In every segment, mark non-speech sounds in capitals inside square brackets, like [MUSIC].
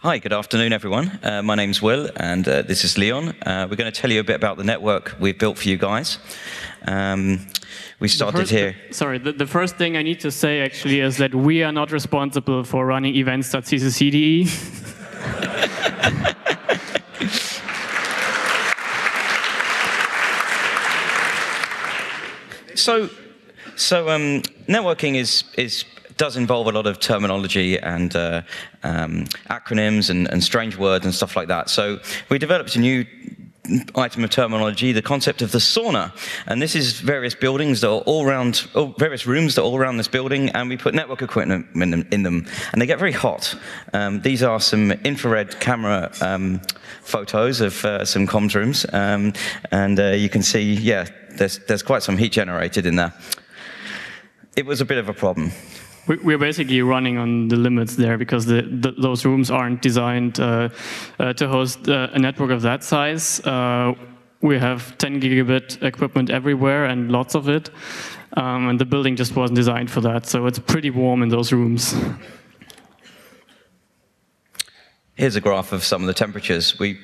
Hi, good afternoon, everyone. Uh, my name's Will, and uh, this is Leon. Uh, we're going to tell you a bit about the network we've built for you guys. Um, we started first, here. Sorry, the, the, first thing I need to say actually is that we are not responsible for running events.ccc.de. [LAUGHS] so, so um, networking is is does involve a lot of terminology and uh, um, acronyms and, and strange words and stuff like that. So we developed a new item of terminology, the concept of the sauna. And this is various buildings that are all around, various rooms that are all around this building, and we put network equipment in them, in them and they get very hot. Um, these are some infrared camera um, photos of uh, some comms rooms, um, and uh, you can see, yeah, there's, there's quite some heat generated in there. It was a bit of a problem. We're basically running on the limits there because the, the, those rooms aren't designed uh, uh, to host uh, a network of that size. Uh, we have 10 gigabit equipment everywhere and lots of it. Um, and the building just wasn't designed for that. So it's pretty warm in those rooms. Here's a graph of some of the temperatures. We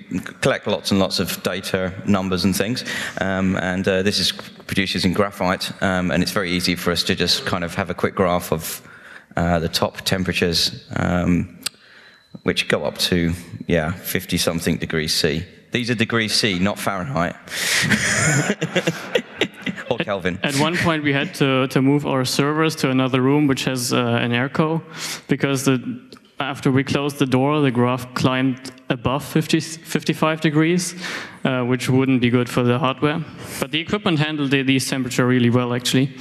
collect lots and lots of data, numbers and things, um, and uh, this is produced using graphite, um, and it's very easy for us to just kind of have a quick graph of uh, the top temperatures, um, which go up to, yeah, 50 something degrees C. These are degrees C, not Fahrenheit. [LAUGHS] or Kelvin. At, at, one point, we had to, to move our servers to another room, which has uh, an airco, because the, after we closed the door, the graph climbed above 50, 55 degrees, uh, which wouldn't be good for the hardware. But the equipment handled these temperature really well, actually.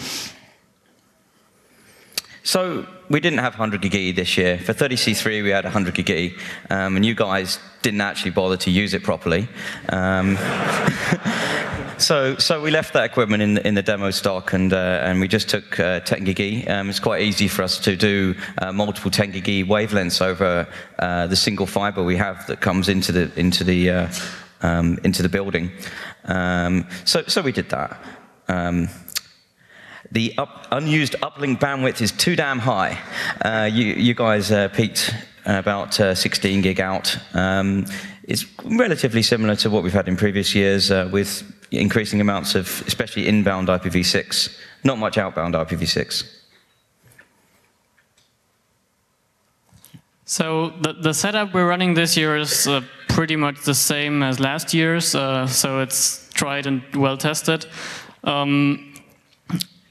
So we didn't have 100 gig this year. For 30C3, we had 100 gig um, and you guys didn't actually bother to use it properly. Um, [LAUGHS] so, so we left that equipment in, in the demo stock, and, uh, and we just took uh, 10 gig um, it's quite easy for us to do uh, multiple 10 gig wavelengths over uh, the single fiber we have that comes into the, into the, uh, um, into the building. Um, so, so we did that. The up, unused uplink bandwidth is too damn high. Uh, you, you, guys uh, peaked about uh, 16 gig out. Um, it's relatively similar to what we've had in previous years uh, with increasing amounts of, especially inbound IPv6, not much outbound IPv6. So the, the setup we're running this year is uh, pretty much the same as last year's, uh, so it's tried and well tested. Um,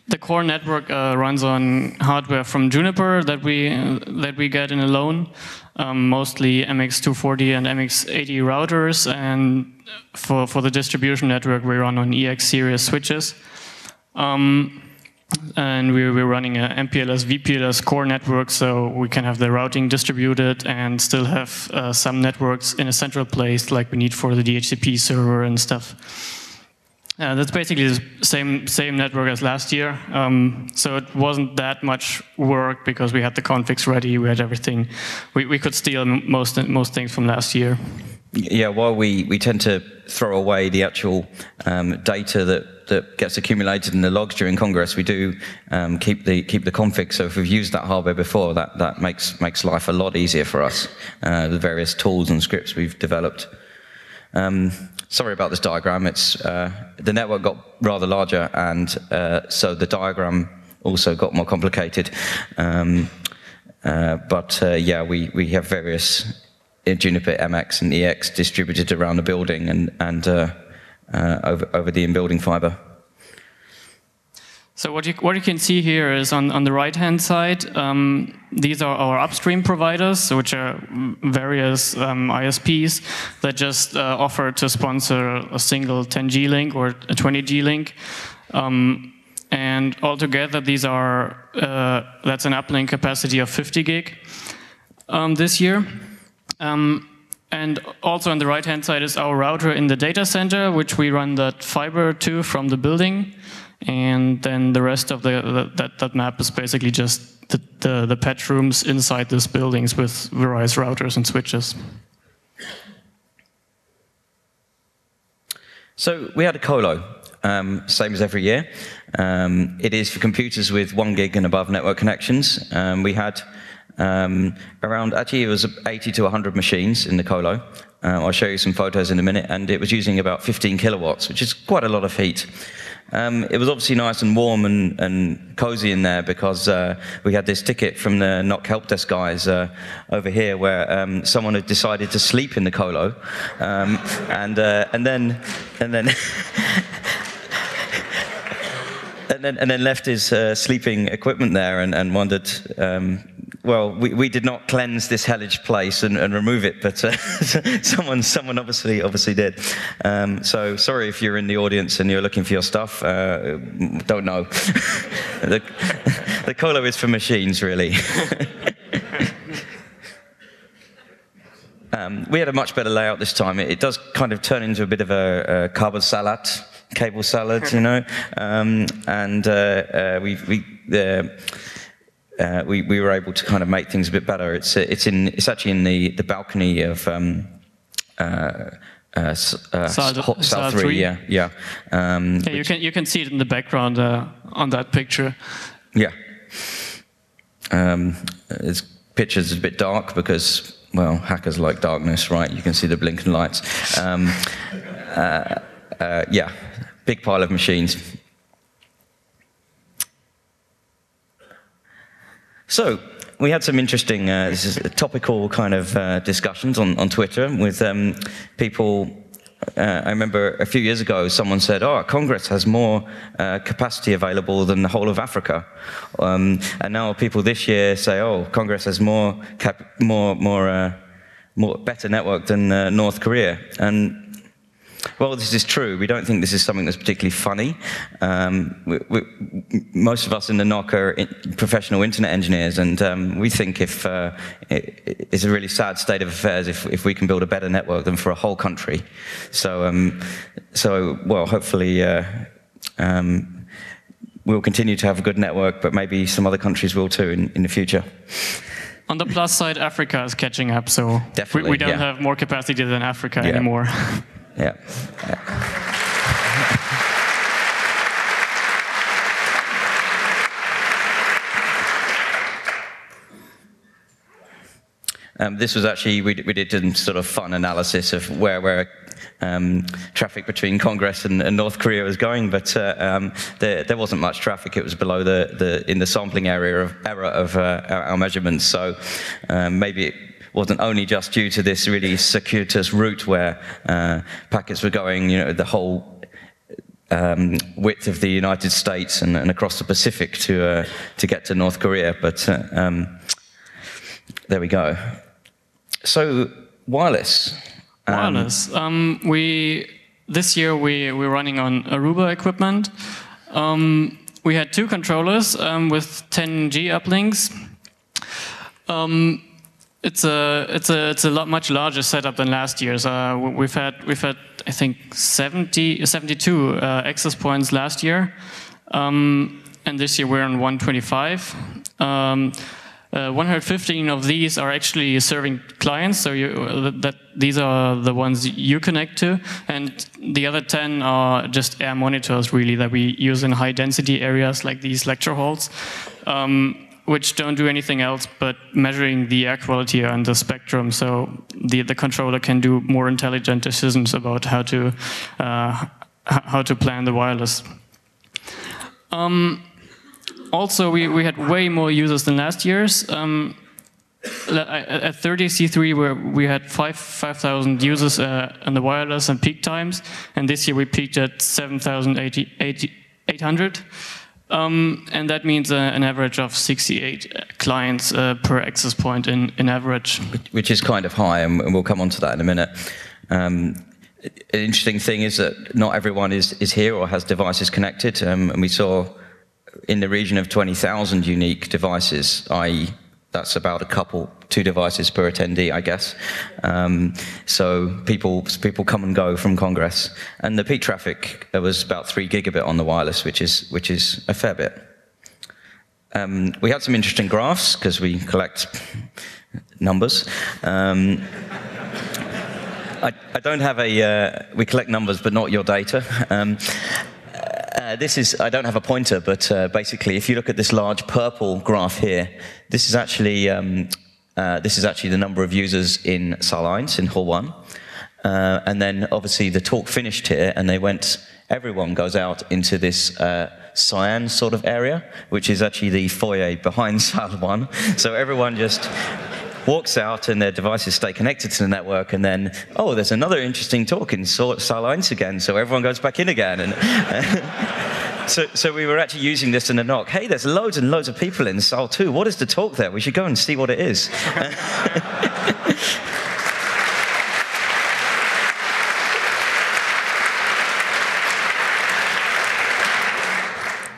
the core network uh, runs on hardware from Juniper that we that we get in a loan, um, mostly MX240 and MX80 routers, and for for the distribution network we run on EX series switches. Um, and we're, we're running a MPLS VPLS core network, so we can have the routing distributed and still have uh, some networks in a central place, like we need for the DHCP server and stuff. Uh, that's basically the same same network as last year. Um, so it wasn't that much work because we had the configs ready, we had everything. We, we could steal most most things from last year. Yeah, while we, we tend to throw away the actual um, data that, that gets accumulated in the logs during Congress, we do um, keep the keep the config. So if we've used that hardware before, that, that makes makes life a lot easier for us. Uh, the various tools and scripts we've developed. Um, sorry about this diagram. It's, uh, the network got rather larger, and uh, so the diagram also got more complicated. Um, uh, but uh, yeah, we, we have various uh, Juniper MX and EX distributed around the building and, and uh, over, over the in-building fiber. So what you, what you can see here is on, on the right-hand side, um, these are our upstream providers, which are various um, ISPs that just uh, offer to sponsor a single 10G link or a 20G link. Um, and altogether, these are, uh, that's an uplink capacity of 50 gig um, this year. Um, and also on the right-hand side is our router in the data center, which we run that fiber to from the building. And then the rest of the, the that, that map is basically just the, the, the patch rooms inside these buildings with various routers and switches. So we had a colo, um, same as every year. Um, it is for computers with one gig and above network connections. Um, we had Um, around, actually, it was 80 to 100 machines in the Colo. Uh, I'll show you some photos in a minute, and it was using about 15 kilowatts, which is quite a lot of heat. Um, it was obviously nice and warm and, and cozy in there because uh, we had this ticket from the NOC help desk guys uh, over here where um, someone had decided to sleep in the colo, um, and uh, and then and then. [LAUGHS] and then, and then left his uh, sleeping equipment there and, and wondered, um, well, we, we did not cleanse this hellish place and, and remove it, but uh, [LAUGHS] someone, someone obviously, obviously did. Um, so sorry if you're in the audience and you're looking for your stuff. Uh, don't know. [LAUGHS] the, [LAUGHS] the colo is for machines, really. um, we had a much better layout this time. It, it, does kind of turn into a bit of a, a carbon salad cable salad, you know, um, and uh, uh, we we, uh, we we were able to kind of make things a bit better. It's it's in it's actually in the the balcony of. Um, uh, uh, uh, 3, yeah, yeah. Um, yeah, you can you can see it in the background uh, on that picture. Yeah, um, it's pictures a bit dark because well, hackers like darkness, right? You can see the blinking lights. Um, uh, uh, yeah, big pile of machines. So we had some interesting, uh, this is topical kind of uh, discussions on, on Twitter with um, people. Uh, I remember a few years ago, someone said, "Oh, Congress has more uh, capacity available than the whole of Africa," um, and now people this year say, "Oh, Congress has more, more, more, uh, more better network than uh, North Korea," and well, this is true. We don't think this is something that's particularly funny. Um, we, we, most of us in the NOC are in professional internet engineers, and um, we think if uh, it, it's a really sad state of affairs if, if we can build a better network than for a whole country. So, um, so well, hopefully. Uh, um, we'll continue to have a good network, but maybe some other countries will too in, in the future. On the plus side, Africa is catching up, so we, we, don't yeah. have more capacity than Africa yeah. anymore. [LAUGHS] Yeah. Um, this was actually, we, we did some sort of fun analysis of where, where um, traffic between Congress and, and, North Korea was going, but uh, um, there, there, wasn't much traffic. It was below the, the in the sampling area of error of uh, our, our, measurements. So um, maybe wasn't only just due to this really circuitous route where uh, packets were going, you know, the whole um, width of the United States and, and across the Pacific to uh, to get to North Korea. But uh, um, there we go. So wireless. Um, wireless. Um, we this year we we're running on Aruba equipment. Um, we had two controllers um, with 10G uplinks. It's a it's a it's a lot much larger setup than last year's. Uh, we've had we've had I think 70 72 uh, access points last year, um, and this year we're on 125. Um, uh, 115 of these are actually serving clients, so you, that these are the ones you connect to, and the other 10 are just air monitors, really, that we use in high density areas like these lecture halls. Um, which don't do anything else but measuring the air quality and the spectrum. So the, the controller can do more intelligent decisions about how to, uh, how to plan the wireless. Um, also, we, we had way more users than last year's. Um, at 30C3, where we had 5,000 5, users uh, on the wireless and peak times, and this year we peaked at 7,800. Um, and that means uh, an average of 68 clients uh, per access point in, in average. Which is kind of high, and we'll come on to that in a minute. Um, an interesting thing is that not everyone is, is here or has devices connected, um, and we saw in the region of 20,000 unique devices, i.e., that's about a couple, two devices per attendee, I guess. Um, so people people come and go from Congress, and the peak traffic was about three gigabit on the wireless, which is which is a fair bit. Um, we had some interesting graphs because we collect numbers. Um, I, I, don't have a. Uh, we collect numbers, but not your data. Um, Uh, this is, I don't have a pointer, but uh, basically, if you look at this large purple graph here, this is actually, um, uh, this is actually the number of users in 1, in Hall 1. Uh, and then obviously the talk finished here, and they went, everyone goes out into this uh, cyan sort of area, which is actually the foyer behind [LAUGHS] Saal 1. So everyone just walks out and their devices stay connected to the network and then, oh, there's another interesting talk in 1 again, so everyone goes back in again. And [LAUGHS] so, so we were actually using this in the NOC. Hey, there's loads and loads of people in Saal 2. What is the talk there? We should go and see what it is.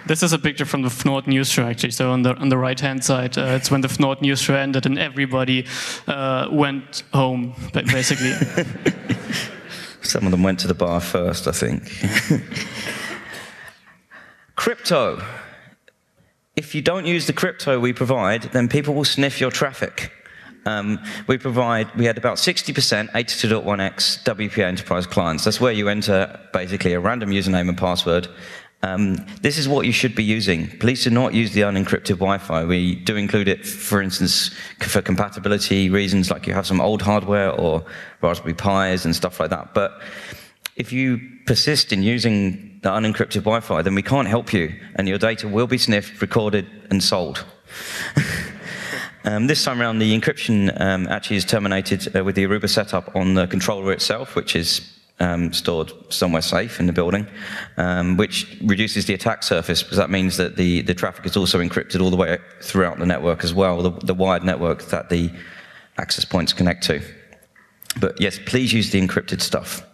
This is a picture from the FNORD news show, actually. So on the on the right hand side, uh, it's when the FNORD news show ended and everybody uh, went home, basically. [LAUGHS] Some of them went to the bar first, I think. [LAUGHS] crypto. If you don't use the crypto we provide, then people will sniff your traffic. Um, we provide, we had about 60% 802.1x WPA enterprise clients. That's where you enter basically a random username and password um, this is what you should be using. Please do not use the unencrypted Wi-Fi. We do include it, for instance, for compatibility reasons, like you have some old hardware or Raspberry Pis and stuff like that. But if you persist in using the unencrypted Wi-Fi, then we can't help you, and your data will be sniffed, recorded, and sold. [LAUGHS] um, this time around, the encryption um, actually is terminated uh, with the Aruba setup on the controller itself, which is um, stored somewhere safe in the building, um, which reduces the attack surface because that means that the, the traffic is also encrypted all the way throughout the network as well, the, the wired network that the access points connect to. But yes, please use the encrypted stuff.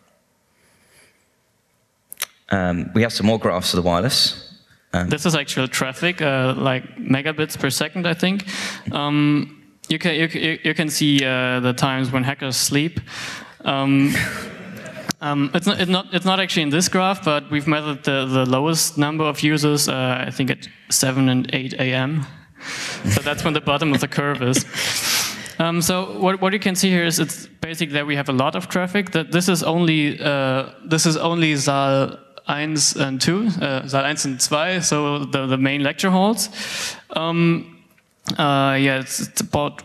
Um, we have some more graphs of the wireless. Um, this is actual traffic, uh, like megabits per second, I think. Um, you can you, you, can see uh, the times when hackers sleep. Um, um, it's, not, it's, not, it's not actually in this graph, but we've measured the, the lowest number of users, uh, I think at 7 and 8 a.m. so that's when the bottom of the curve is. Um, so what, what you can see here is it's basically that we have a lot of traffic. That this is only uh, this is only Saal 1 and 2, uh, Saal 1 and 2, so the, the main lecture halls. Um, uh, yeah, it's, it's about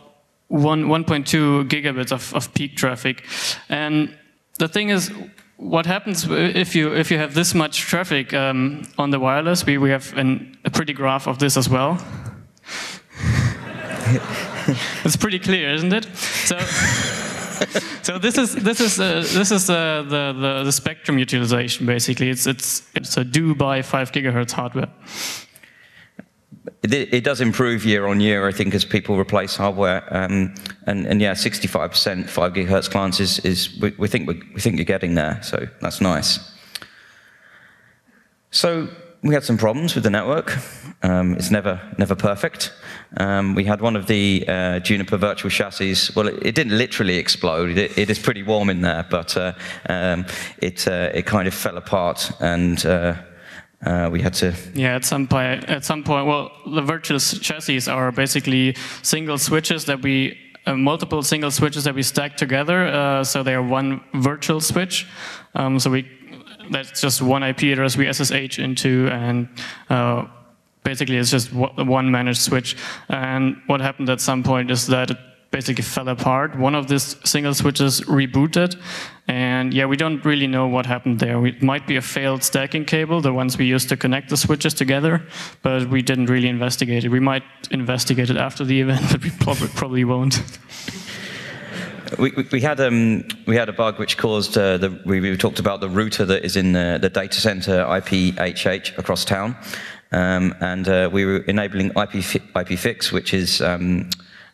1 1.2 gigabits of, of peak traffic, and the thing is, what happens if you if you have this much traffic um, on the wireless? We we have an, a pretty graph of this as well. [LAUGHS] it's pretty clear, isn't it? So. [LAUGHS] so this is this is uh, this is uh, the, the the spectrum utilization basically. It's it's it's a do by five gigahertz hardware. It, does improve year on year, I think, as people replace hardware. Um, and, and, yeah, 65% 5 gigahertz clients is, is we, we, think we think you're getting there, so that's nice. So we had some problems with the network. Um, it's never never perfect. Um, we had one of the uh, Juniper virtual chassis. Well, it, it didn't literally explode. It, it is pretty warm in there, but uh, um, it uh, it kind of fell apart and uh, uh, we had to. Yeah, at some point, at some point, well, the virtual chassis are basically single switches that we, uh, multiple single switches that we stack together. Uh, so they are one virtual switch. Um, so we, that's just one IP address we SSH into, and uh, basically it's just one managed switch. And what happened at some point is that it basically fell apart. One of these single switches rebooted, and yeah, we don't really know what happened there. It might be a failed stacking cable, the ones we used to connect the switches together, but we didn't really investigate it. We might investigate it after the event, [LAUGHS] but we probably, probably won't. [LAUGHS] We, we, had um, we had a bug which caused uh, the we, we, talked about the router that is in the, the data center IPHH across town, um, and uh, we were enabling IP IPFix, which is um,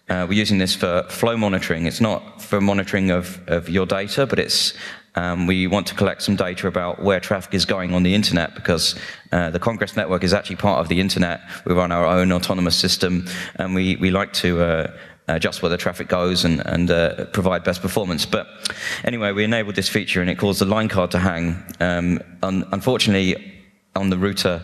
uh, we're using this for flow monitoring. It's not for monitoring of, of your data, but it's um, we want to collect some data about where traffic is going on the internet because uh, the Congress network is actually part of the internet. We run our own autonomous system, and we, we like to uh, adjust where the traffic goes and, and uh, provide best performance. But anyway, we enabled this feature, and it caused the line card to hang. Um, un unfortunately, on the router,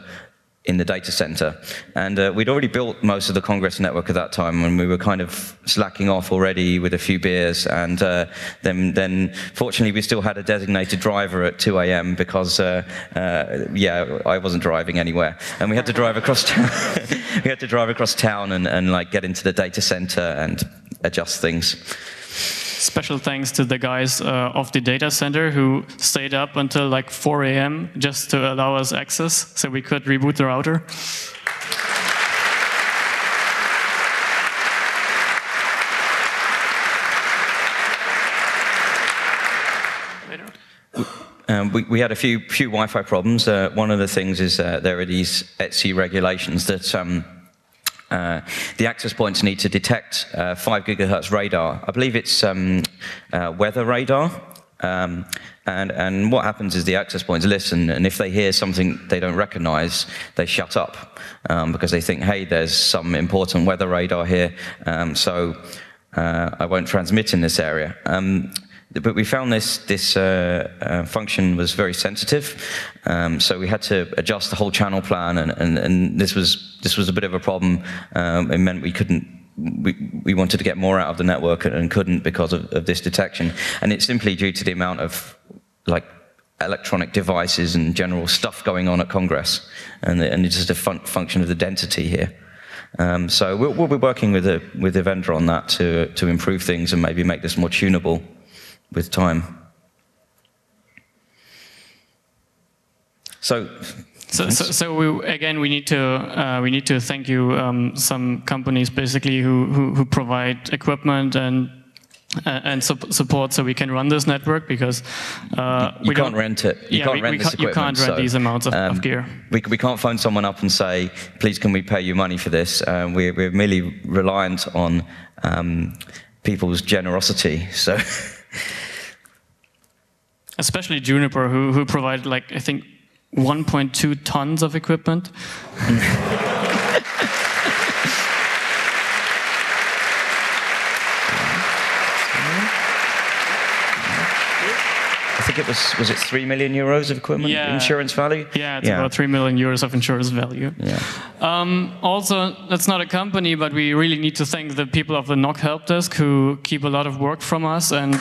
in the data center. And uh, we'd already built most of the Congress network at that time, and we were kind of slacking off already with a few beers. And uh, then, then, fortunately, we still had a designated driver at 2 a.m. because, uh, uh, yeah, I wasn't driving anywhere, and we had to drive across [LAUGHS] town. we had to drive across town and, and like get into the data center and adjust things. Special thanks to the guys uh, of the data center who stayed up until like 4 a.m. just to allow us access so we could reboot the router. Um, we, we, had a few few Wi-Fi problems. Uh, one of the things is uh, there are these ETSI regulations that um, uh, the access points need to detect uh, 5 gigahertz radar. I believe it's um, uh, weather radar. Um, and, and what happens is the access points listen, and if they hear something they don't recognize, they shut up um, because they think, hey, there's some important weather radar here, um, so uh, I won't transmit in this area. But we found this, this uh, uh, function was very sensitive, um, so we had to adjust the whole channel plan, and, and, and this, was, this was a bit of a problem. Um, it meant we couldn't we, we wanted to get more out of the network and couldn't because of, of this detection. And it's simply due to the amount of like electronic devices and general stuff going on at Congress. And, and it's just a fun function of the density here. Um, so we'll, we'll, be working with the with a vendor on that to, to improve things and maybe make this more tunable with time. So, so, so, so we, again, we need to uh, we need to thank you. Um, some companies basically who, who, who provide equipment and uh, and su support so we can run this network because uh, you, we can't rent it. You yeah, can't we, rent we this You can't rent so, these amounts of, um, of, gear. We, we can't phone someone up and say, please can we pay you money for this? Um, we're, we're merely reliant on um, people's generosity. So. [LAUGHS] Especially Juniper, who, who provided like, I think, 1.2 tons of equipment. [LAUGHS] think it was was it three million euros of equipment yeah. insurance value. Yeah, it's yeah. about three million euros of insurance value. Yeah. Um, also, that's not a company, but we really need to thank the people of the NOC help desk who keep a lot of work from us and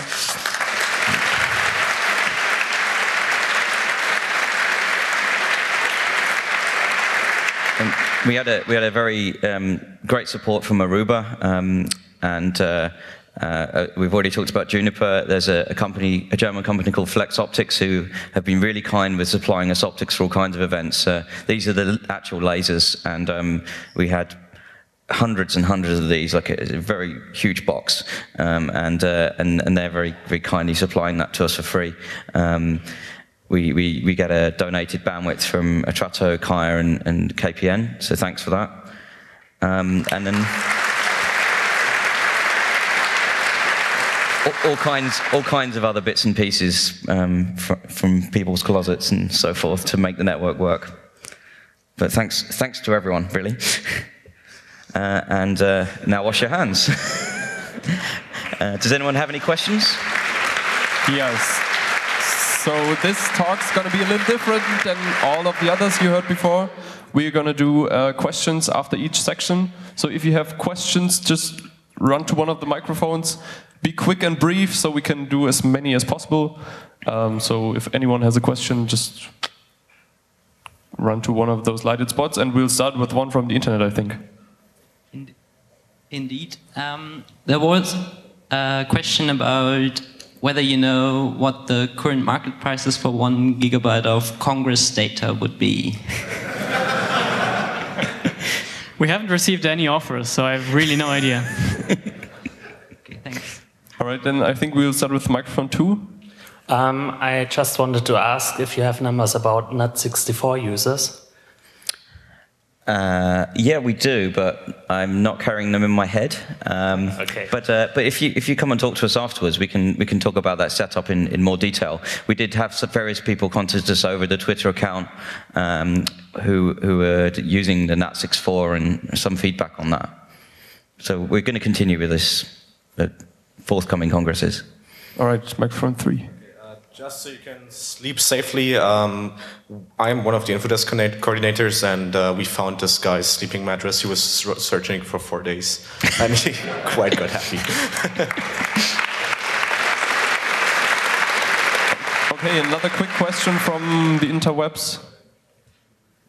we had a we had a very um, great support from Aruba, um, and uh, uh, we've already talked about Juniper. There's a, a, company, a German company called Flexoptix, who have been really kind with supplying us optics for all kinds of events. Uh, these are the actual lasers, and um, we had hundreds and hundreds of these, like a, a very huge box, um, and, uh, and and they're very very kindly supplying that to us for free. Um, we, we, we get a donated bandwidth from Atrato, Kaya, and, and KPN, so thanks for that. Um, and then all, all, kinds, all kinds of other bits and pieces um, fr from people's closets and so forth to make the network work. But thanks, thanks to everyone, really. [LAUGHS] Uh, and uh, now wash your hands. [LAUGHS] uh, does anyone have any questions? Yes. So this talk's going to be a little different than all of the others you heard before. We're going to do uh, questions after each section. So if you have questions, just run to one of the microphones. Be quick and brief so we can do as many as possible. Um, so if anyone has a question, just run to one of those lighted spots and we'll start with one from the internet, I think. Indeed. Um, there was a question about whether you know what the current market prices for one gigabyte of Congress data would be. [LAUGHS] we haven't received any offers, so I have really no idea. [LAUGHS] okay, thanks. All right, then I think we'll start with microphone two. Um, I just wanted to ask if you have numbers about NAT64 users. Uh, yeah, we do, but I'm not carrying them in my head. Um, okay. But uh, but if you if you come and talk to us afterwards, we can we can talk about that setup in, in more detail. We did have various people contact us over the Twitter account um, who who are using the NAT64 and some feedback on that. So we're going to continue with this at forthcoming congresses. All right, microphone three Just so you can sleep safely, um, I'm one of the Infodesk coordinators, and uh, we found this guy's sleeping mattress. He was searching for four days, [LAUGHS] and he [LAUGHS] quite got happy. [LAUGHS] okay, another quick question from the interwebs.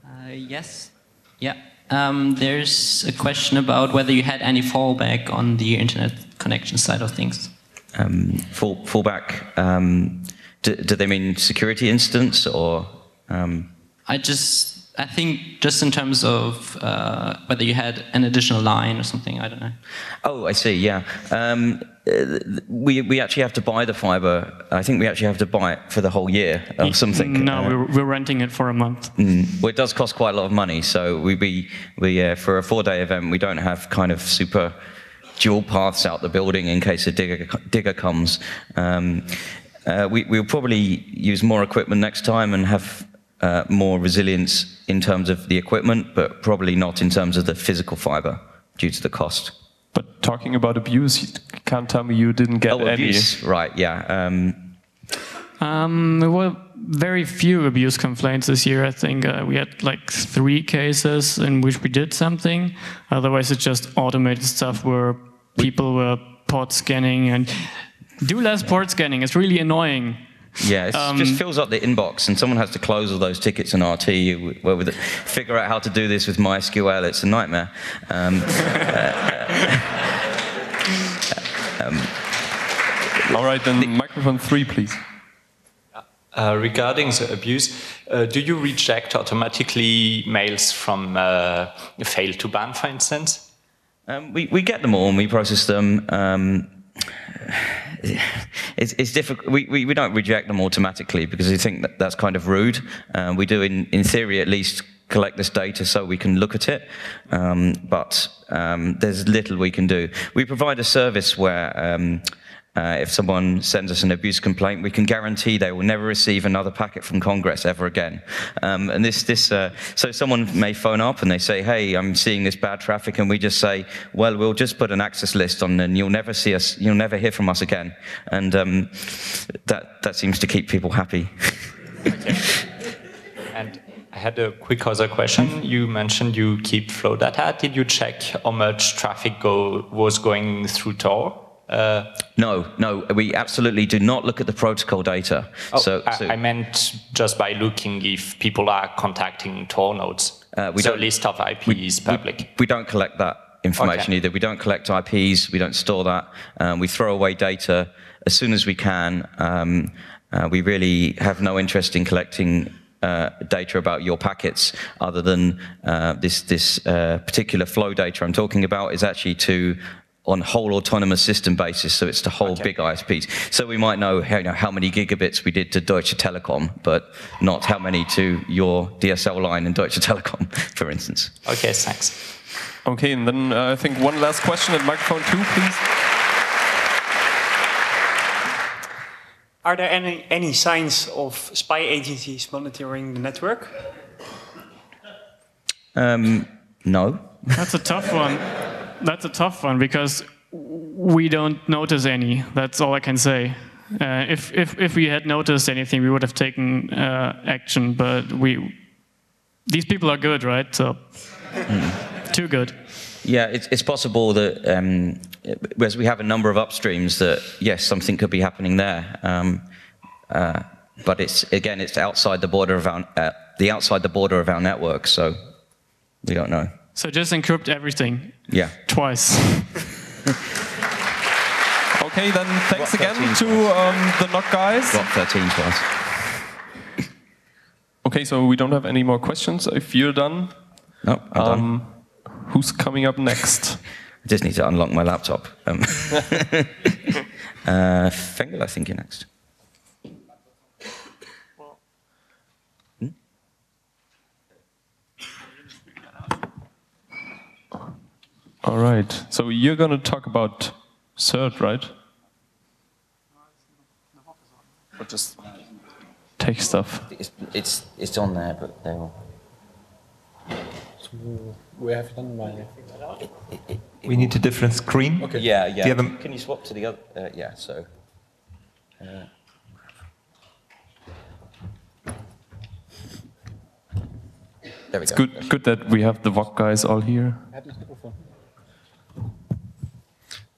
Uh, yes. Yeah. Um, there's a question about whether you had any fallback on the internet connection side of things. Um, fall, fallback. Um, do, do they mean security instance or? Um... I just, I think just in terms of uh, whether you had an additional line or something, I don't know. Oh, I see, yeah. Um, we, we actually have to buy the fiber. I think we actually have to buy it for the whole year or something. No, uh, we're, we're renting it for a month. Mm, well, it does cost quite a lot of money. So we, we, we uh, for a four day event, we don't have kind of super dual paths out the building in case a digger, digger comes. Um, uh, we, will probably use more equipment next time and have uh, more resilience in terms of the equipment, but probably not in terms of the physical fiber due to the cost. But talking about abuse, you can't tell me you didn't get oh, any. Abuse, right? Yeah. Um, um, well, very few abuse complaints this year. I think uh, we had like three cases in which we did something. Otherwise, it's just automated stuff where people were port scanning and do less port scanning. It's really annoying. Yeah, it um, just fills up the inbox, and someone has to close all those tickets in RT. Where with it, figure out how to do this with MySQL. It's a nightmare. Um, [LAUGHS] uh, um, all right, then the, microphone three, please. Uh, regarding the abuse, uh, do you reject automatically mails from uh, fail2ban, for instance? Um, we, we get them all and we process them. Um, it's, it's difficult. We, we, we, don't reject them automatically because we think that that's kind of rude. Uh, we do, in, in theory, at least collect this data so we can look at it, um, but um, there's little we can do. We provide a service where um, uh, if someone sends us an abuse complaint, we can guarantee they will never receive another packet from Congress ever again. Um, and this, this, uh, so someone may phone up and they say, "Hey, I'm seeing this bad traffic," and we just say, "Well, we'll just put an access list on, and you'll never see us, you'll never hear from us again." And um, that that seems to keep people happy. [LAUGHS] And I had a quick other question. You mentioned you keep flow data. Did you check how much traffic go, was going through Tor? Uh, no, no, we absolutely do not look at the protocol data. Oh, so, I, so I, meant just by looking if people are contacting Tor nodes. Uh, we so don't, list of IPs we, public. We, we, don't collect that information okay. either. We don't collect IPs. We don't store that. Um, we throw away data as soon as we can. Um, uh, we really have no interest in collecting uh, data about your packets other than uh, this, this uh, particular flow data I'm talking about is actually to on whole autonomous system basis, so it's the whole okay. big ISPs. So we might know how, you know how, many gigabits we did to Deutsche Telekom, but not how many to your DSL line in Deutsche Telekom, [LAUGHS] for instance. Okay, thanks. Okay, and then uh, I think one last question at microphone two, please. Are there any, any signs of spy agencies monitoring the network? Um, no. That's a tough one that's a tough one because we don't notice any. That's all I can say. Uh, if, if, if we had noticed anything, we would have taken uh, action. But we, these people are good, right? So, mm. too good. Yeah, it's, it's possible that um, as we have a number of upstreams, that yes, something could be happening there. Um, uh, but it's again, it's outside the border of our uh, the outside the border of our network, so we don't know. So just encrypt everything. Yeah. Twice. [LAUGHS] okay, then thanks again to um, the NOC guys. Got 13 twice. Okay, so we don't have any more questions. If you're done. No, I'm um, done. Who's coming up next? [LAUGHS] I just need to unlock my laptop. Um, [LAUGHS] uh, Fengel, I think you're next. All right. So you're going to talk about CERT, right? Or just take stuff. It's, it's, it's on there, but they will. We have done we need a different screen. Okay. Yeah, yeah. Can you swap to the other? Uh, yeah. So. Uh, there we it's go. good, good that we have the VOC guys all here.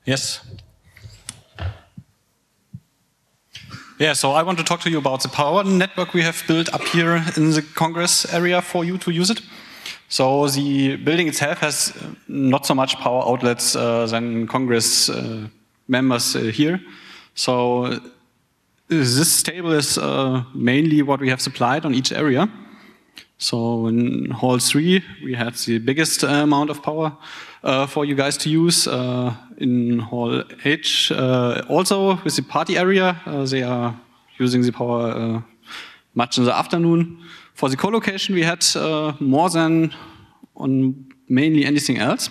Yes. Yeah, so I want to talk to you about the power network we have built up here in the Congress area for you to use it. So the building itself has uh, not so much power outlets uh, than Congress uh, members uh, here. So uh, this table is uh, mainly what we have supplied on each area. So in Hall 3, we had the biggest amount of power uh, for you guys to use. Uh, in Hall H, uh, also with the party area, uh, they are using the power much in the afternoon. For the co-location, we had more than on mainly anything else.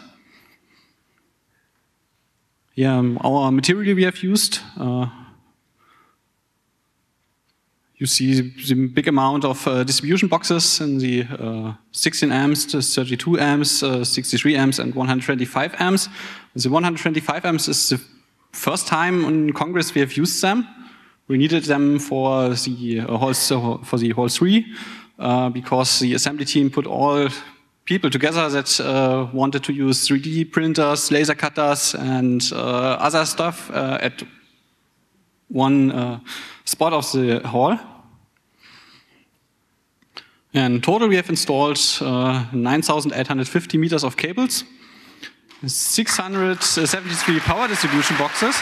Yeah, um, our material we have used you see the big amount of uh, distribution boxes in the uh, 16 amps, to 32 amps, uh, 63 amps, and 125 amps. The 125 amps is the first time in Congress we have used them. We needed them for the uh, hall, for the hall three uh, because the assembly team put all people together that uh, wanted to use 3D printers, laser cutters, and uh, other stuff uh, at one uh, spot of the hall. In total, we have installed uh, 9,850 meters of cables, 673 power distribution boxes,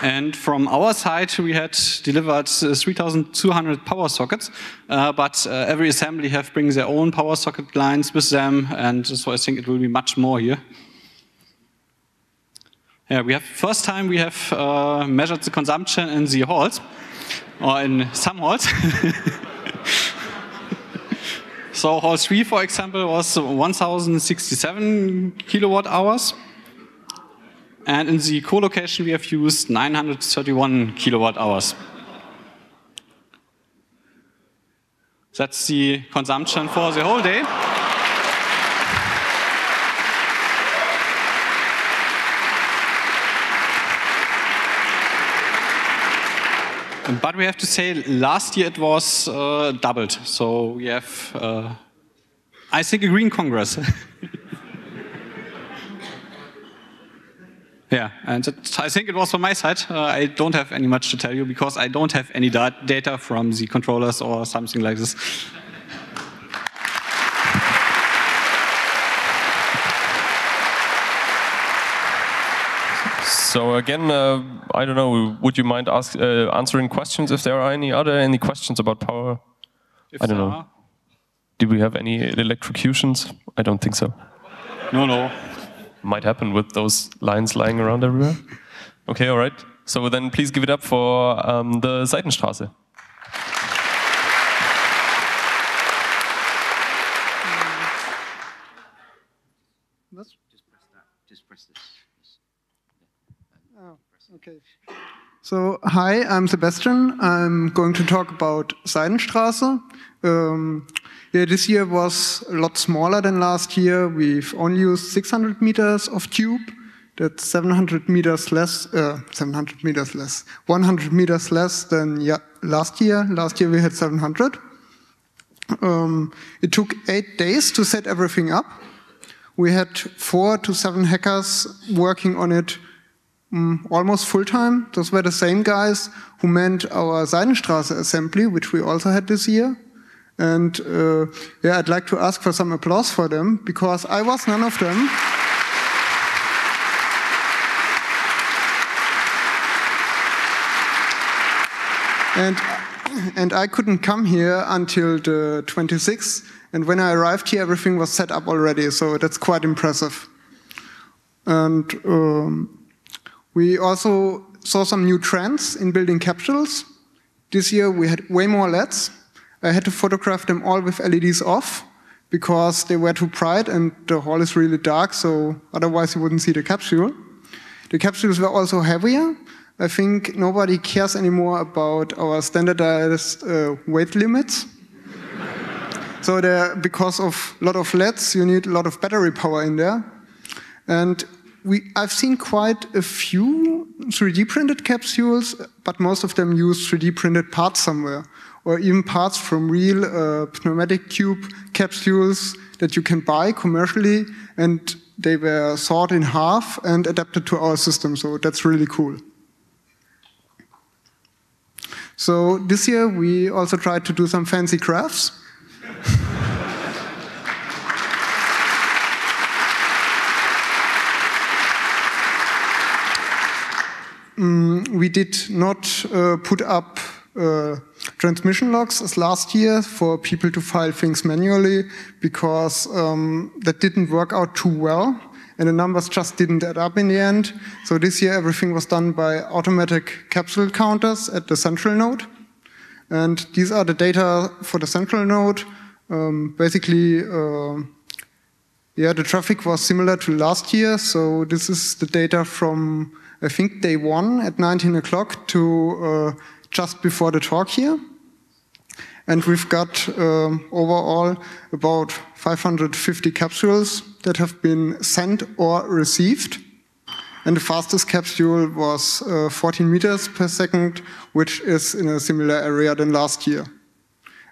And from our side, we had delivered uh, 3,200 power sockets, uh, but uh, every assembly have bring their own power socket lines with them, and so I think it will be much more here. Yeah, we have first time we have uh, measured the consumption in the halls, or in some halls. [LAUGHS] so hall three, for example, was 1,067 kilowatt hours. And in the co-location, we have used 931 kilowatt hours. That's the consumption for the whole day. But we have to say, last year it was uh, doubled. So we have, uh, I think, a green Congress. [LAUGHS] Yeah, and I think it was from my side. Uh, I don't have any much to tell you because I don't have any da data from the controllers or something like this. So again, uh, I don't know. Would you mind ask, uh, answering questions if there are any other any questions about power? If I don't there know. are. Did we have any electrocutions? I don't think so. No, no. Might happen with those lines lying around everywhere. Okay, all right. So then please give it up for um, the Seidenstraße. So, hi, I'm Sebastian. I'm going to talk about Seidenstraße. Um, yeah, this year was a lot smaller than last year. We've only used 600 meters of tube. That's 700 meters less, uh, 700 meters less, 100 meters less than last year. Last year we had 700. Um, it took eight days to set everything up. We had four to seven hackers working on it mm, almost full time. Those were the same guys who manned our Seidenstraße assembly, which we also had this year. And uh, yeah, I'd like to ask for some applause for them because I was none of them. And, and I couldn't come here until the 26th. And when I arrived here, everything was set up already. So that's quite impressive. And um, we also saw some new trends in building capsules. This year we had way more LEDs. I had to photograph them all with LEDs off because they were too bright and the hall is really dark, so otherwise you wouldn't see the capsule. The capsules were also heavier. I think nobody cares anymore about our standardized uh, weight limits. [LAUGHS] so because of a lot of LEDs, you need a lot of battery power in there. And we, I've seen quite a few 3D printed capsules, but most of them use 3D printed parts somewhere, or even parts from real uh, pneumatic tube capsules that you can buy commercially, and they were sawed in half and adapted to our system, so that's really cool. So this year we also tried to do some fancy crafts. [LAUGHS] Mm, we did not uh, put up uh, transmission logs as last year for people to file things manually because um, that didn't work out too well and the numbers just didn't add up in the end. So this year everything was done by automatic capsule counters at the central node. And these are the data for the central node. Um, basically, uh, yeah, the traffic was similar to last year. So this is the data from I think day one at 19 o'clock to uh, just before the talk here. And we've got um, overall about 550 capsules that have been sent or received. And the fastest capsule was uh, 14 meters per second, which is in a similar area than last year.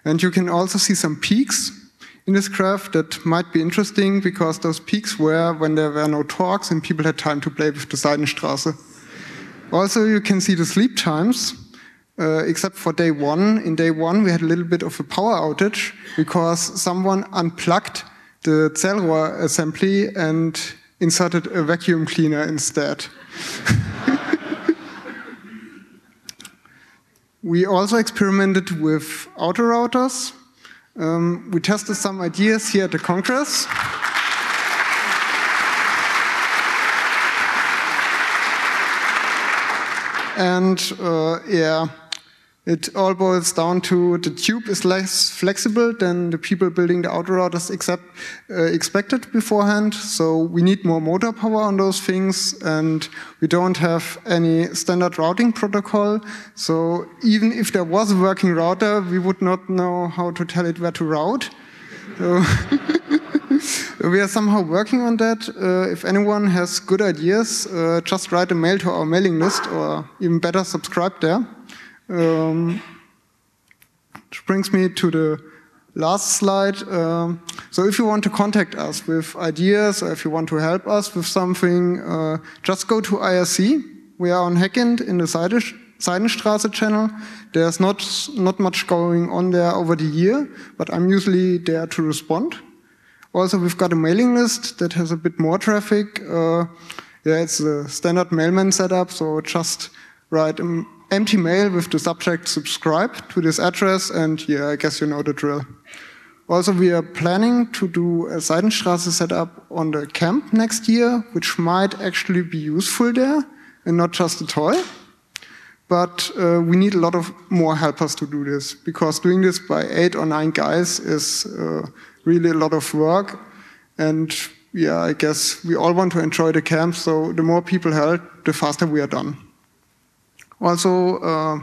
And you can also see some peaks in this graph that might be interesting because those peaks were when there were no talks and people had time to play with the Seidenstraße. Also, you can see the sleep times, uh, except for day one. In day one, we had a little bit of a power outage because someone unplugged the Zellrohr assembly and inserted a vacuum cleaner instead. [LAUGHS] we also experimented with auto routers. Um, we tested some ideas here at the Congress. and uh, yeah, it all boils down to the tube is less flexible than the people building the auto routers accept, uh, expected beforehand. So we need more motor power on those things, and we don't have any standard routing protocol. So even if there was a working router, we would not know how to tell it where to route. So [LAUGHS] we are somehow working on that. Uh, if anyone has good ideas, uh, just write a mail to our mailing list, or even better, subscribe there. Um, which brings me to the last slide. Um, so if you want to contact us with ideas or if you want to help us with something, uh, just go to IRC. We are on Hackint in the Seidenstraße channel. There's not, not much going on there over the year, but I'm usually there to respond. Also, we've got a mailing list that has a bit more traffic. Uh, yeah, it's a standard mailman setup, so just write empty mail with the subject subscribe to this address, and yeah, I guess you know the drill. Also, we are planning to do a Seidenstraße setup on the camp next year, which might actually be useful there and not just a toy. But uh, we need a lot of more helpers to do this because doing this by eight or nine guys is uh, really a lot of work. And yeah, I guess we all want to enjoy the camp, so the more people help, the faster we are done. Also, uh,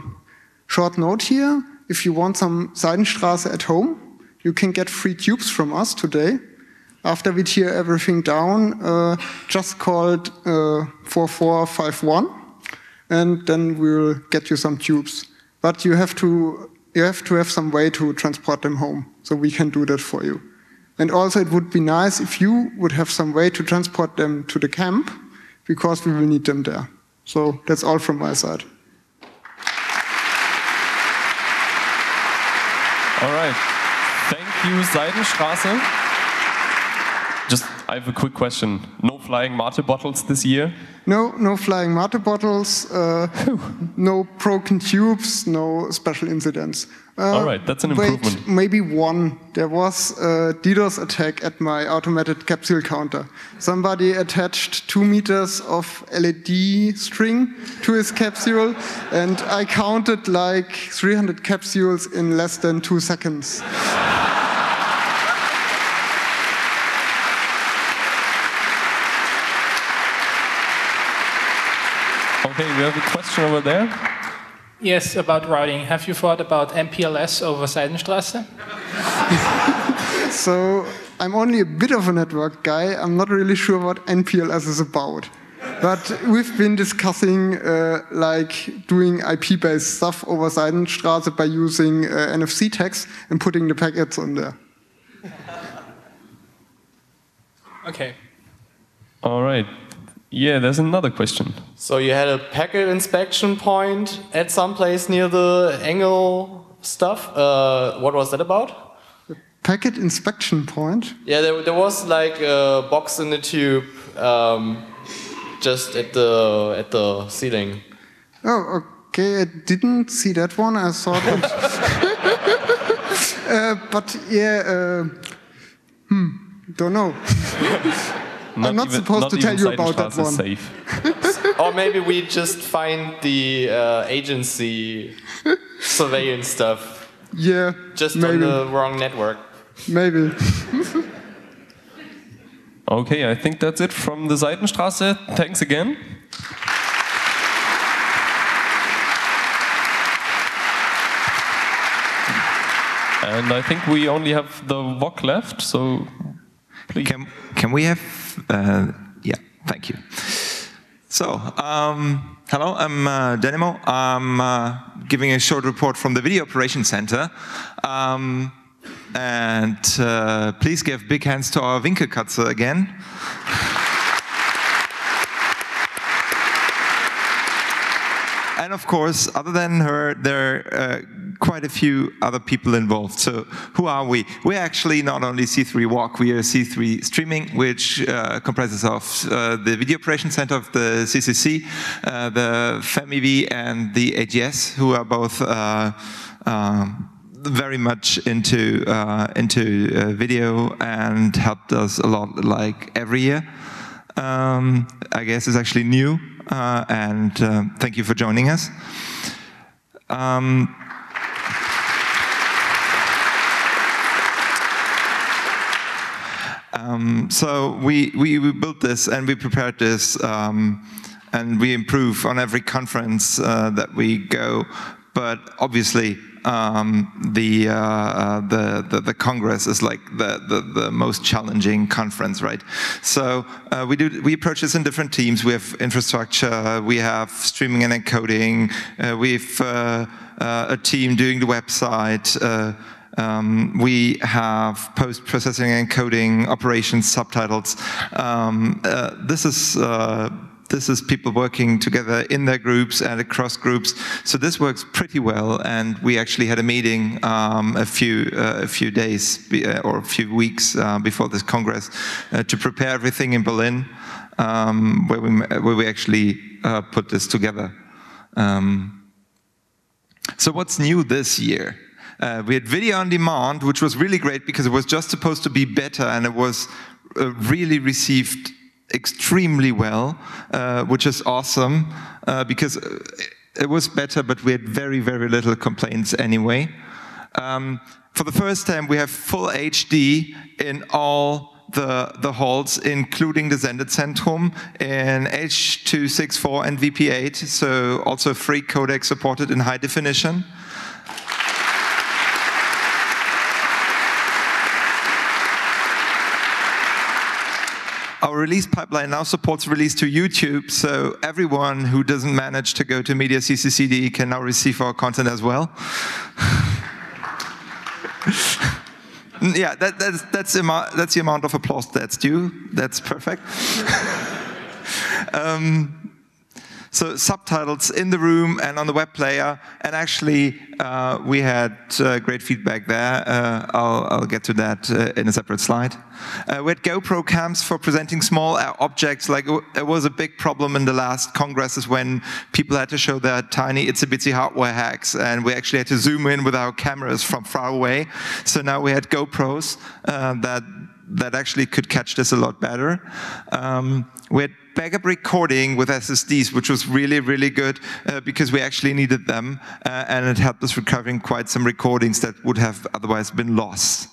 short note here, if you want some Seidenstraße at home, you can get free tubes from us today. After we tear everything down, uh, just call uh, 4451 and then we'll get you some tubes. But you have to you have to have some way to transport them home, so we can do that for you. And also, it would be nice if you would have some way to transport them to the camp, because we will need them there. So that's all from my side. All right. Thank you, Seidenstraße. Just, I have a quick question. No flying mate bottles this year? No, no flying mate bottles, uh, no broken tubes, no special incidents. Uh, All right, that's an wait, improvement. maybe one. There was a DDoS attack at my automated capsule counter. Somebody attached two meters of LED string to his capsule, and I counted like 300 capsules in less than two seconds. Okay, we have a question over there. Yes, about routing. Have you thought about MPLS over Seidenstraße? [LAUGHS] so I'm only a bit of a network guy. I'm not really sure what MPLS is about. but we've been discussing uh, like doing IP-based stuff over Seidenstraße by using uh, NFC tags and putting the packets on there. Okay. All right. Yeah, there's another question. So you had a packet inspection point at some place near the angle stuff. Uh, what was that about? Packet inspection point? Yeah, there, there was like a box in the tube um, just at the at the ceiling. Oh, okay. I didn't see that one. I thought. [LAUGHS] it, [LAUGHS] uh, but yeah, uh, hmm, don't know. [LAUGHS] Not I'm not even- supposed not to tell you about that one. safe. [LAUGHS] or maybe we just find the uh, agency surveillance stuff Yeah, just on the wrong network. Maybe. [LAUGHS] Okay, I think that's it from the Seidenstraße. Thanks again. And I think we only have the VOC left, so please. Can, can we have, yeah, thank you. So, um, hello, I'm uh, Denimo. I'm uh, giving a short report from the Video Operations Center. Um, and uh, please give big hands to our Winkelkatze again. And of course, other than her, there are uh, quite a few other people involved. So who are we? We're actually not only C3VOC, we are C3 Streaming, which uh, comprises of uh, the Video Operation Center of the CCC, uh, the FEMIV, and the AGS, who are both uh, um, very much into uh, into video and helped us a lot, like every year. Um, I guess it's actually new, uh, and uh, thank you for joining us. Um, um, so we, we, we built this and we prepared this um, and we improve on every conference uh, that we go. But obviously, um, the, uh, uh, the, the the Congress is like the, the, the most challenging conference, right? So uh, we do we approach this in different teams. We have infrastructure, we have streaming and encoding, uh, we have uh, uh, a team doing the website. Um, we have post-processing and encoding operations subtitles. Um, this is this is people working together in their groups and across groups. So this works pretty well. And we actually had a meeting um, a few uh, a few days uh, or a few weeks uh, before this congress uh, to prepare everything in Berlin, um, where we where we actually uh, put this together. Um, so what's new this year? Uh, we had video on demand, which was really great because it was just supposed to be better and it was really received extremely well, uh, which is awesome uh, because it was better, but we had very, very little complaints anyway. Um, for the first time, we have full HD in all the, the halls, including the Sendezentrum in H.264 and VP8, so also free codec supported in high definition. Our release pipeline now supports release to YouTube, so everyone who doesn't manage to go to media.ccc.de can now receive our content as well. [LAUGHS] yeah, that, that's, that's, the that's the amount of applause that's due. That's perfect. [LAUGHS] um, so subtitles in the room and on the web player, and actually uh, we had uh, great feedback there. Uh, I'll, I'll, get to that uh, in a separate slide. Uh, we had GoPro cams for presenting small uh, objects. Like it was a big problem in the last congresses when people had to show their tiny itsy bitsy hardware hacks, and we actually had to zoom in with our cameras from far away. So now we had GoPros that that actually could catch this a lot better. Um, we had backup recording with SSDs, which was really, really good uh, because we actually needed them, uh, and it helped us recovering quite some recordings that would have otherwise been lost.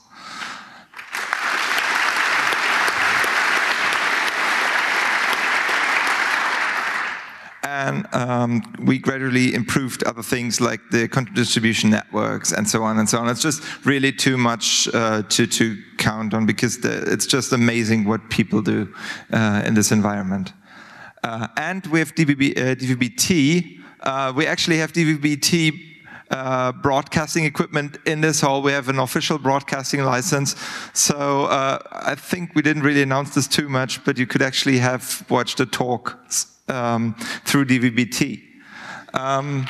And um, we gradually improved other things like the content distribution networks and so on and so on. It's just really too much uh, to, to count on because the, it's just amazing what people do uh, in this environment. Uh, and we have DVB, DVB-T. We actually have DVB-T uh, broadcasting equipment in this hall. We have an official broadcasting license. So uh, I think we didn't really announce this too much, but you could actually have watched the talk um, through DVB-T. Um,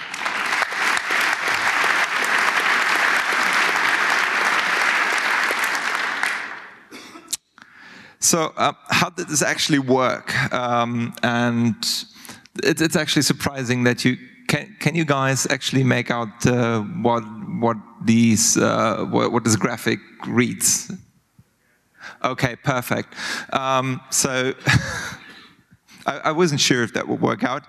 So uh, how did this actually work? Um, and it, it's actually surprising that you can. Can you guys actually make out uh, what what these uh, what, what, this graphic reads? Okay, perfect. Um, so. [LAUGHS] I, wasn't sure if that would work out.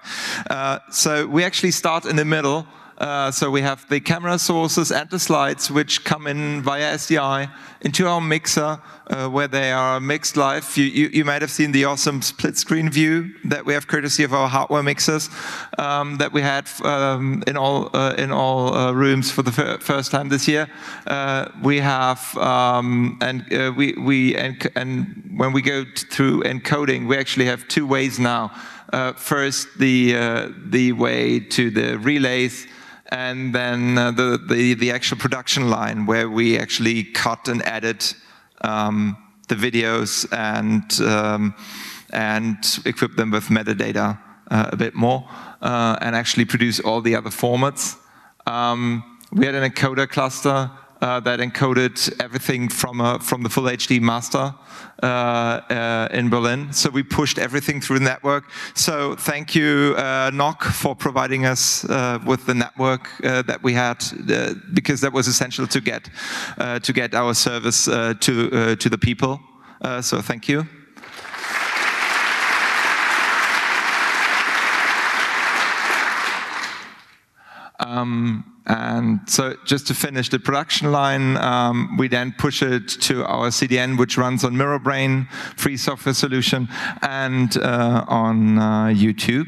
Uh, so we actually start in the middle uh, so we have the camera sources and the slides which come in via SDI into our mixer uh, where they are mixed live. You, you, you, might have seen the awesome split screen view that we have courtesy of our hardware mixers um, that we had um, in all, uh, in all uh, rooms for the first time this year. Uh, we have, um, and we, we and, and when we go through encoding, we actually have two ways now. first, the, the way to the relays and then uh, the, the, the, actual production line where we actually cut and edit um, the videos and, um, and equip them with metadata uh, a bit more uh, and actually produce all the other formats. Um, we had an encoder cluster uh, that encoded everything from, a, from the full HD master uh, uh, in Berlin. So we pushed everything through the network. So thank you, uh, NOC, for providing us uh, with the network uh, that we had, because that was essential to get, to get our service to, to the people. so thank you. And so just to finish the production line, um, we then push it to our CDN, which runs on MirrorBrain, free software solution, and uh, on uh, YouTube.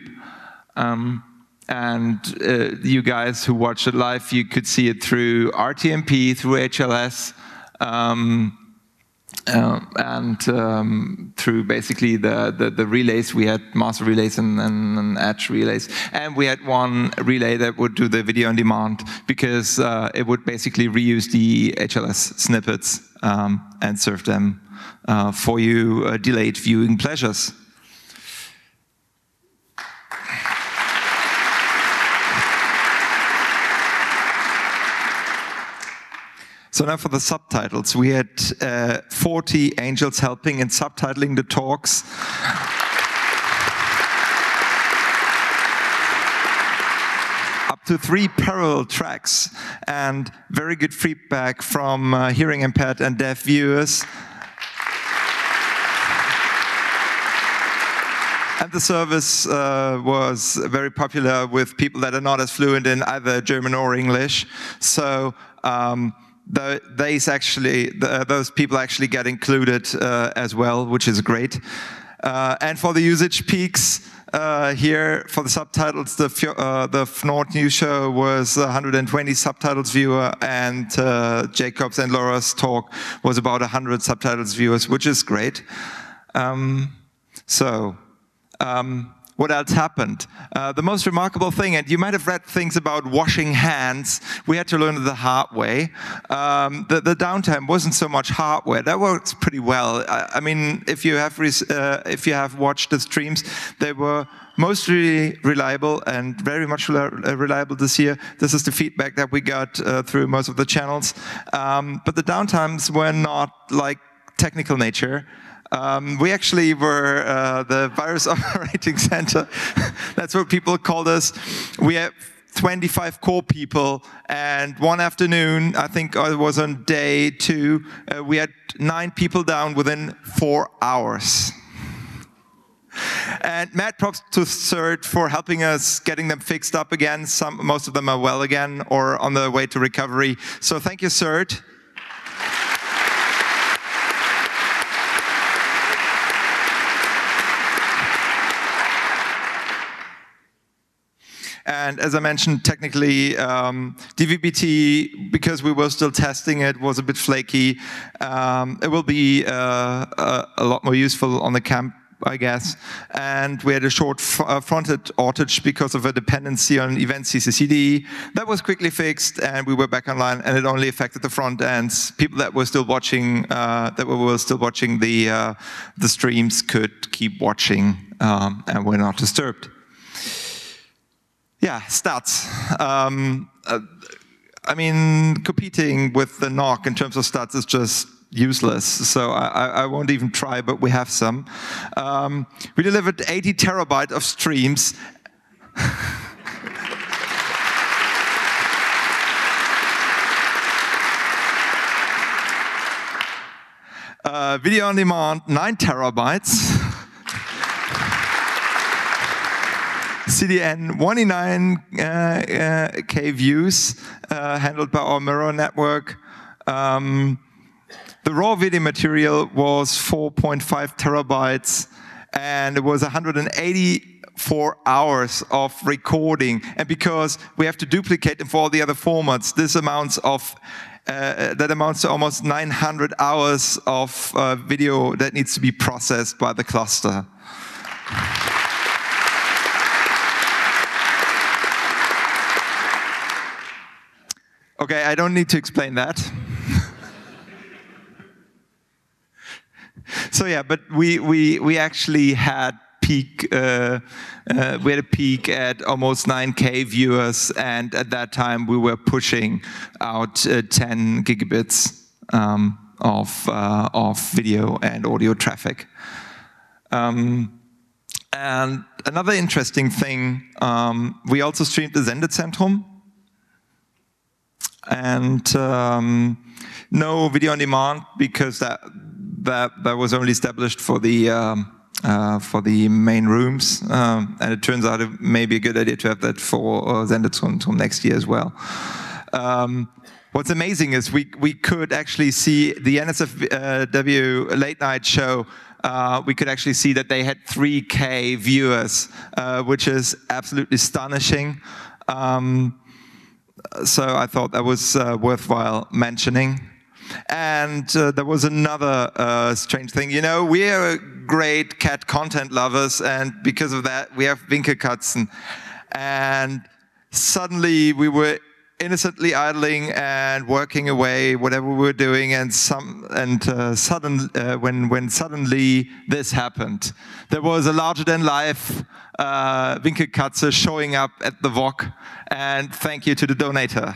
Um, and uh, you guys who watch it live, you could see it through RTMP, through HLS. Um, uh, and um, through basically the, the, the, relays, we had master relays and, and, and, edge relays. And we had one relay that would do the video on demand because uh, it would basically reuse the HLS snippets um, and serve them uh, for you uh, delayed viewing pleasures. So now for the subtitles. We had uh, 40 angels helping in subtitling the talks. Up to three parallel tracks and very good feedback from uh, hearing impaired and deaf viewers. And the service uh, was very popular with people that are not as fluent in either German or English. So um, the, these actually, the, those people actually get included uh, as well, which is great. Uh, and for the usage peaks, uh, here for the subtitles, the, uh, the Fnord News Show was 120 subtitles viewer, and uh, Jacob's and Laura's talk was about 100 subtitles viewers, which is great. Um, so, um, what else happened? Uh, the most remarkable thing, and you might have read things about washing hands, we had to learn the hard way. Um, the, the, downtime wasn't so much hardware. That works pretty well. I, I mean, if you have uh, if you have watched the streams, they were mostly reliable and very much uh, reliable this year. This is the feedback that we got uh, through most of the channels. Um, but the downtimes were not like technical nature. Um, we actually were uh, the virus [LAUGHS] operating center. That's what people called us. We have 25 core people, and one afternoon, I think it was on day two, uh, we had nine people down within four hours. And mad props to CERT for helping us getting them fixed up again. Some, most of them are well again or on the way to recovery. So thank you, CERT. And as I mentioned, technically, um, DVB-T, because we were still testing it, was a bit flaky. Um, it will be uh, a, a, lot more useful on the camp I guess. And we had a short uh, frontend outage because of a dependency on event CCCD. That was quickly fixed, and we were back online, and it only affected the front ends. People that were still watching, uh, that were still watching the, uh, the streams could keep watching um, and were not disturbed. Yeah, stats. Um, uh, I mean, competing with the NOC in terms of stats is just useless, so I, I, won't even try, but we have some. Um, we delivered 80 terabyte of streams. [LAUGHS] uh, video on demand, 9 terabytes. CDN 199K uh, uh, views uh, handled by our mirror network. Um, the raw video material was 4.5 terabytes and it was 184 hours of recording. And because we have to duplicate them for all the other formats, this amounts of uh, that amounts to almost 900 hours of uh, video that needs to be processed by the cluster. Okay, I don't need to explain that. [LAUGHS] so yeah, but we we we actually had peak. Uh, uh, we had a peak at almost 9k viewers, and at that time we were pushing out uh, 10 gigabits um, of uh, of video and audio traffic. Um, and another interesting thing, um, we also streamed the Sendezentrum, and um, no video on demand because that that that was only established for the um, uh, for the main rooms, um, and it turns out it may be a good idea to have that for uh, next year as well. Um, what's amazing is we we could actually see the NSFW uh, late night show. Uh, we could actually see that they had 3K viewers, uh, which is absolutely astonishing. Um, so I thought that was uh, worthwhile mentioning. And uh, there was another uh, strange thing. You know, we are great cat content lovers, and because of that, we have Winkelkatzen. And suddenly we were innocently idling and working away, whatever we were doing, and some and uh, sudden uh, when when suddenly this happened, there was a larger than life uh, Winkelkatze showing up at the VOC, and thank you to the donator.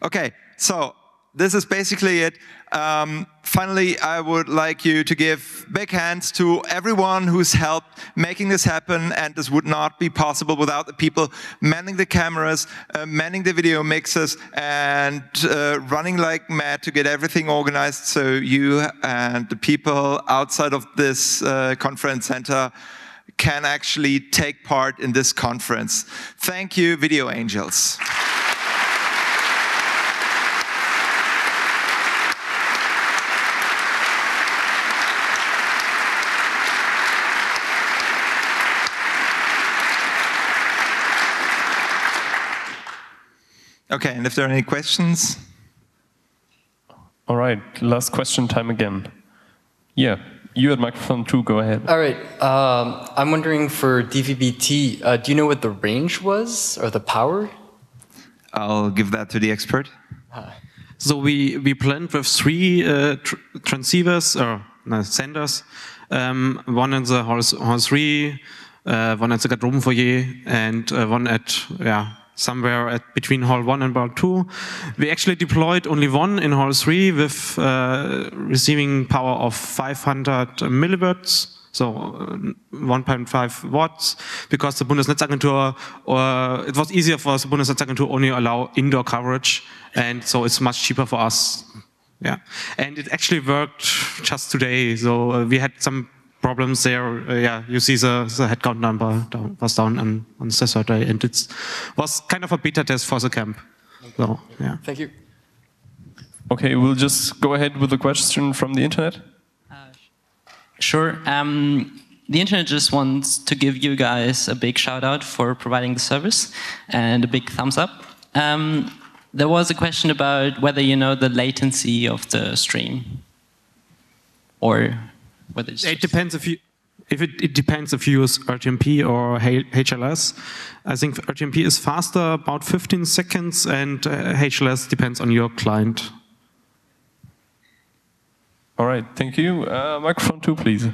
Okay, so this is basically it. Um, finally, I would like you to give big hands to everyone who's helped making this happen, and this would not be possible without the people manning the cameras, uh, manning the video mixers, and uh, running like mad to get everything organized so you and the people outside of this uh, conference center can actually take part in this conference. Thank you, Video Angels. Okay, and if there are any questions? All right, last question time again. Yeah, you had microphone two, go ahead. All right, um, I'm wondering for DVB-T, uh, do you know what the range was or the power? I'll give that to the expert. So we, we planned with three uh, tr transceivers, or no, senders, um, one in the hall, hall 3, uh, one at the Garderoben foyer, and uh, one at yeah, somewhere at between hall one and hall two. We actually deployed only one in hall three with uh, receiving power of 500 milliwatts. So uh, 1.5 watts, because the Bundesnetzagentur, uh, it was easier for the Bundesnetzagentur only allow indoor coverage, and so it's much cheaper for us. Yeah, and it actually worked just today. So uh, we had some problems there. Uh, yeah, you see the, the headcount number down, was down on, on Saturday, and it was kind of a beta test for the camp. So, yeah. Thank you. Okay, we'll just go ahead with the question from the internet. Uh, sure. Um, the internet just wants to give you guys a big shout out for providing the service and a big thumbs up. Um, there was a question about whether you know the latency of the stream, or whether it's It depends if you. If it, it depends if you use RTMP or HLS. I think RTMP is faster, about 15 seconds, and uh, HLS depends on your client. All right, thank you. Uh, microphone two, please.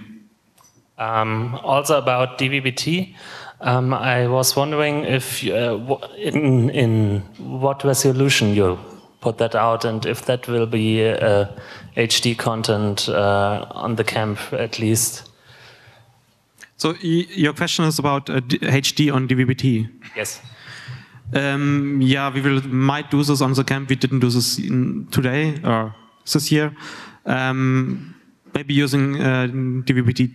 Um, also about DVB-T, um, I was wondering if uh, wh- in, in what resolution you put that out and if that will be uh, HD content uh, on the camp at least. So your question is about uh, HD on DVB-T. Yes. Um, yeah, we will might do this on the camp. We didn't do this in, today or this year. Um, maybe using uh, DVB-T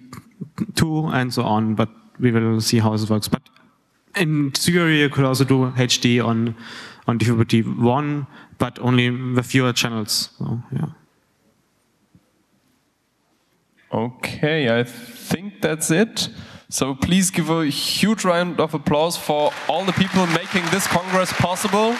two and so on, but we will see how this works. But in theory, you could also do HD on on DVB-T one, but only with fewer channels. So, yeah. Okay, I think that's it. So please give a huge round of applause for all the people making this Congress possible.